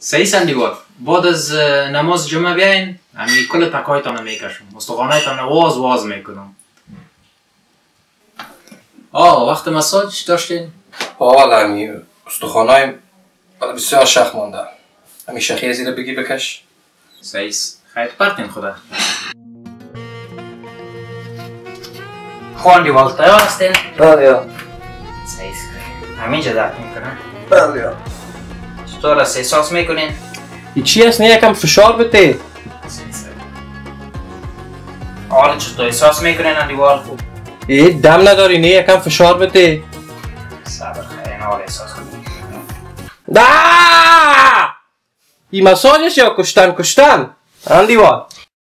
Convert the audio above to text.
صحیح سندیوار بعد از نماز جمعه بیاین. همین کل تکایتان می‌کشم. استخوانایتان واز واز می‌کنم. آه وقت مساج داشتین؟ آه همی استخوانای بسیار شخ مانده. همی شخی زیر بگی بکش. صحیح خیلی پرتین خدا. خوان دیوال تیار هستین؟ بله یا. صحیح همینجا درک می‌کنم. بله یا. چطور است احساس می‌کنین؟ چی هست؟ نه یکم فشار بده. حالا چطور احساس می‌کنین اندیوال؟ ای دم نداری. نه یکم فشار بده. صبر خیلی حال احساس دا ای مساجش یا کشتن؟ کشتن. اندیوال